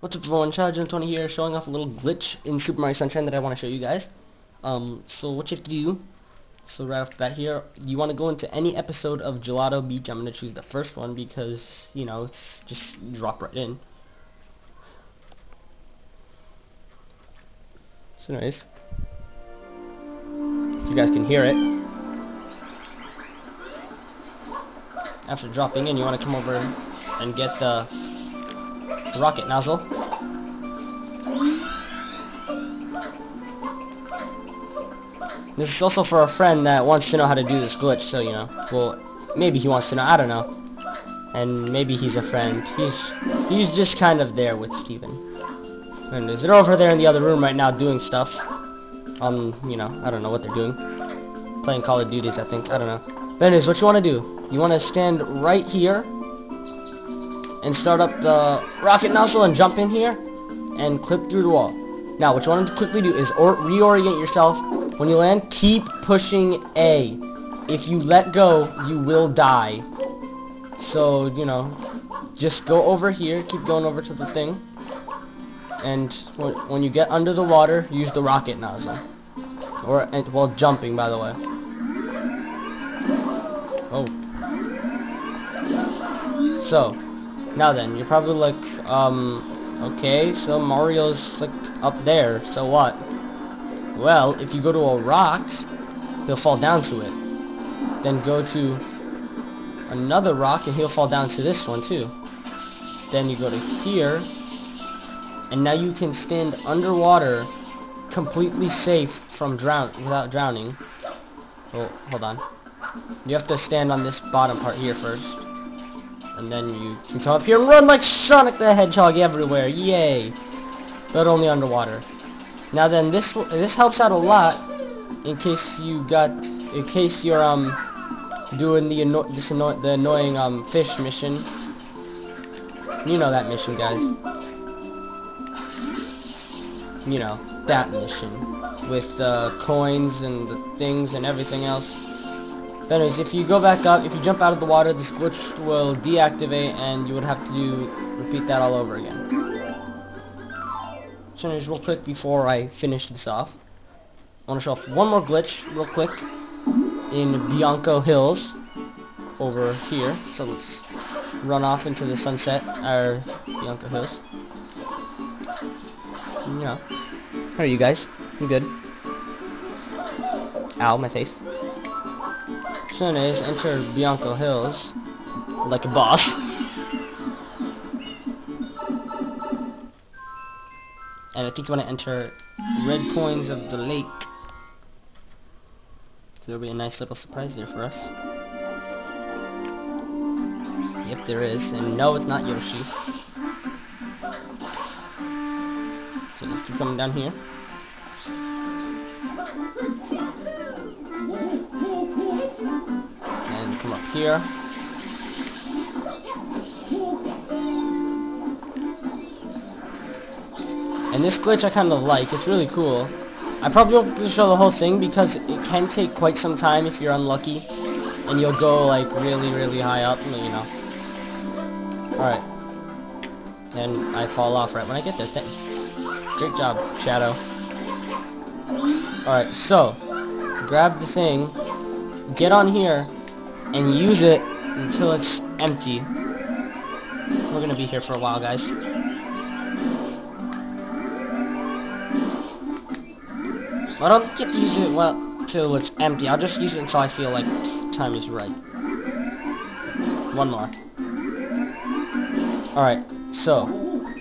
What's up everyone, Shadow20 here, showing off a little glitch in Super Mario Sunshine that I want to show you guys. Um, so what you have to do, so right off the bat here, you want to go into any episode of Gelato Beach. I'm going to choose the first one because, you know, it's just drop right in. So anyways, so you guys can hear it. After dropping in, you want to come over and get the rocket nozzle. This is also for a friend that wants to know how to do this glitch, so you know, well, maybe he wants to know, I don't know. And maybe he's a friend. He's he's just kind of there with Steven. And they're over there in the other room right now doing stuff. Um, you know, I don't know what they're doing. Playing Call of Duties, I think. I don't know. But anyways, what you want to do, you want to stand right here and start up the rocket nozzle and jump in here and clip through the wall. Now, what you want to quickly do is reorient yourself. When you land, keep pushing A. If you let go, you will die. So, you know, just go over here, keep going over to the thing. And when, when you get under the water, use the rocket nozzle. Or, and, well, jumping, by the way. Oh. So, now then, you're probably like, um, okay, so Mario's like up there, so what? Well, if you go to a rock, he'll fall down to it. Then go to another rock and he'll fall down to this one too. Then you go to here, and now you can stand underwater completely safe from drown without drowning. Oh, hold on. You have to stand on this bottom part here first. And then you can come up here and run like Sonic the Hedgehog everywhere. Yay! But only underwater. Now then, this this helps out a lot in case you got in case you're um doing the anno this anno the annoying um fish mission. You know that mission, guys. You know that mission with the coins and the things and everything else. Anyways, if you go back up, if you jump out of the water, this glitch will deactivate and you would have to do, repeat that all over again. So anyways, real quick before I finish this off, I want to show off one more glitch real quick in Bianco Hills over here. So let's run off into the sunset, or Bianco Hills. Yeah. How are you guys? I'm good. Ow, my face soon as enter Bianco Hills like a boss. and I think you want to enter red coins of the lake. So there'll be a nice little surprise there for us. Yep, there is. And no, it's not Yoshi. So let's keep coming down here. Here. And this glitch I kind of like. It's really cool. I probably won't show the whole thing because it can take quite some time if you're unlucky. And you'll go like really, really high up, you know. Alright. And I fall off right when I get there. Th Great job, Shadow. Alright, so. Grab the thing. Get on here and use it until it's empty. We're gonna be here for a while, guys. I don't get to use it well till it's empty. I'll just use it until I feel like time is right. One more. Alright, so,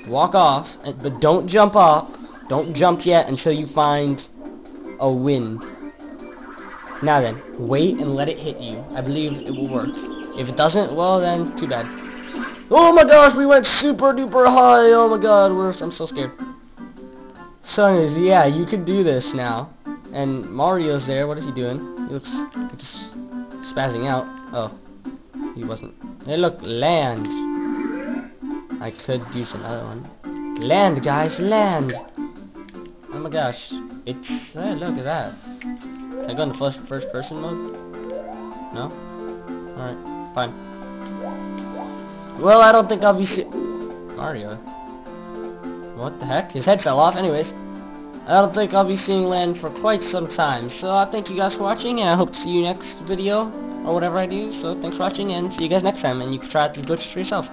walk off, but don't jump up. Don't jump yet until you find a wind. Now then, wait and let it hit you. I believe it will work. If it doesn't, well then, too bad. Oh my gosh, we went super duper high. Oh my god, we're, I'm so scared. So yeah, you can do this now. And Mario's there. What is he doing? He looks like he's spazzing out. Oh, he wasn't. Hey, look, land. I could use another one. Land, guys, land. Oh my gosh. It's, hey, look at that. Can I go in the first, first person mode? No? Alright, fine. Well, I don't think I'll be si- Mario. What the heck? His head fell off. Anyways, I don't think I'll be seeing land for quite some time. So uh, thank you guys for watching, and I hope to see you next video, or whatever I do. So thanks for watching, and see you guys next time, and you can try out these glitches for yourself.